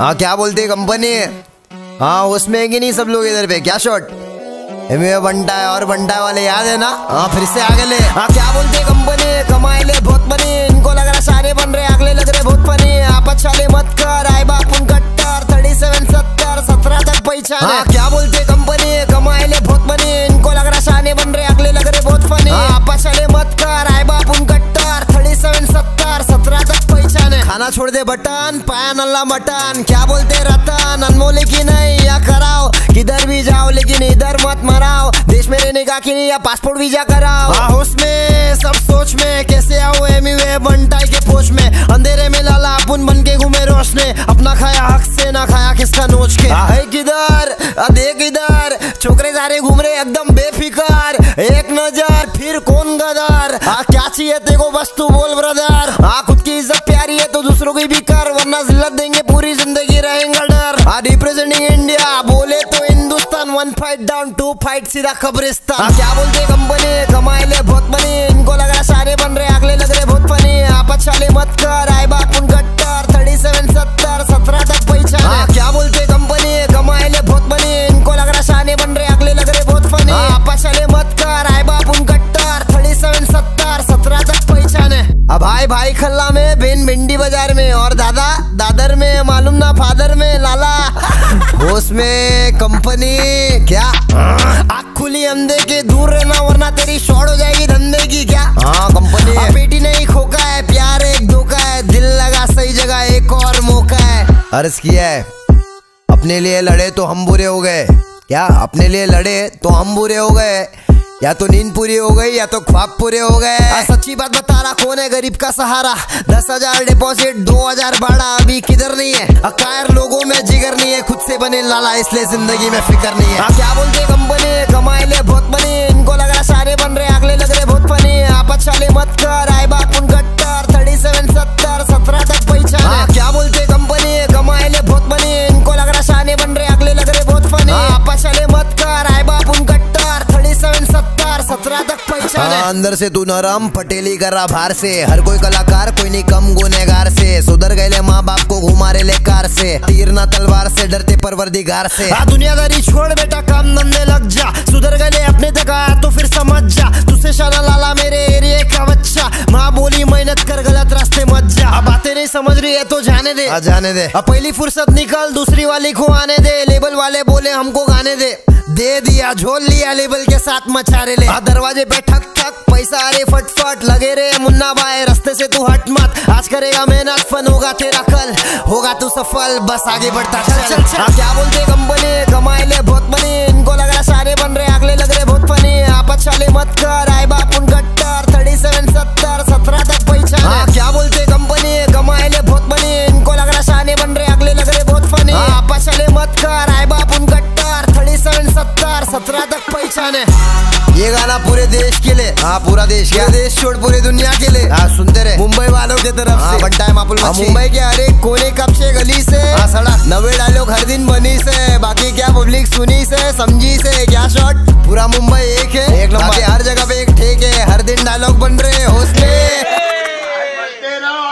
हाँ क्या बोलते कंपनी हाँ उसमें है कि नहीं सब लोग इधर पे? क्या शॉट बंटा है, और बंटा वाले याद है ना? हाँ फिर से आगे ले। हाँ क्या बोलते कंपनी कमाए ले, बहुत बने इनको लग रहा सारे बन रहे अगले लग रहे बहुत बनी खाना छोड़ दे बटन पाया नल्ला मटन। क्या बोलते रतन? अनमोल की नहीं या कराओ? किधर भी जाओ लेकिन इधर मत मराओ। देश में रहने का कि नहीं या पासपोर्ट वीज़ा कराओ। हाँ, उसमें सब सोच में कैसे आओ एमी वे बंटाई के पोच में। अंधेरे में लाला अपन बन के घूमे रोशने। अपना खाया हक से ना खाया किसका नोच के। है किधर? देख इधर। छोकरे सारे घूम रहे एकदम बेफिकर। एक नज़र फिर कौन गदर? हाँ क्या चाहिए तेको बस तू बोल ब्रदर। हाँ खुद की इज़्ज़त है दूसरों की भी कर वरना जिल्लत देंगे पूरी ज़िंदगी रहेंगे डर। आर रिप्रेजेंटिंग इंडिया बोले तो Hindustan. One fight down two fight सीधा कब्रिस्तान हाँ, क्या बोलते कंपनी कमाए ले बहुत बनी। इनको लग रहा सारे बन रहे अगले लग रहे बहुत भाई भाई खल्ला में बेन भिंडी बाज़ार में और दादा दादर में मालूम ना फादर में लाला। होश में कंपनी क्या? आँख खुली अंधे के दूर रहना वरना तेरी शॉर्ट हो जाएगी धंधे की क्या? हाँ कंपनी। है बेटी नहीं खोका है प्यार एक धोखा है दिल लगा सही जगह एक और मौका है। अर्ज़ किया है। अपने लिए लड़े तो हम बुरे हो गए। क्या? अपने लिए लड़े तो हम बुरे हो गए। या तो नींद पूरी हो गई, या तो ख्वाब पूरे हो गए। सच्ची बात बता रहा कौन है गरीब का सहारा? दस हज़ार डिपोजिट दो हज़ार भाड़ा, अभी किधर नहीं है? अकायर लोगों में जिगर नहीं है, खुद से बने लाला, इसलिए ज़िंदगी में फ़िक्र नहीं है। क्या बोलते कंपनी कमाए ले, बहुत बनी इनको लग अंदर से तू नरम पटेली कर बाहर से। हर कोई कलाकार कोई नहीं कम गुनेगार से। सुधर गए माँ बाप को घुमा रहे ले कार से। तीर ना तलवार से डरते परवरदिगार से। आ, दुनियादारी छोड़ बेटा काम धंधे लग जा। सुधर गए अपने तक आया तो फिर समझ जा। तुझसे शाना लाला मेरे एरिए का बच्चा। माँ बोली मेहनत कर गलत रास्ते मत जा। अब बातें नहीं समझ रही है तो जाने दे। आ, जाने दे। अब पहली फुर्सत निकल दूसरी वाली को आने दे। लेबल वाले बोले हमको गाने दे। दे दिया झोल लिया लेबल के साथ मचा रे ले दरवाजे पे ठक ठक पैसा अरे फटफट। लगे रे मुन्ना भाई रास्ते से तू हट मत। आज करेगा मेहनत फन होगा तेरा कल। होगा तू सफल बस आगे बढ़ता चल। चल चल चल। क्या बोलते कंपनी कमाए ले बहुत बने। इनको लग रहा सारे बन रहे पहचान ये गाना पूरे देश के लिए। हाँ पूरा देश क्या? देश छोड़ पूरी दुनिया के लिए। हाँ सुनते रहे मुंबई वालों के तरफ़ हाँ, से। बनता है मापुल हाँ, मुंबई के हर एक कोने कब से गली से? हाँ सड़क नवे डायलॉग हर दिन बनी से। बाकी क्या पब्लिक सुनी से समझी से क्या शॉट पूरा मुंबई एक है। एक नंबर। हर जगह पे एक ठेक है। हर दिन डायलॉग बन रहे हौसले। चलते रहो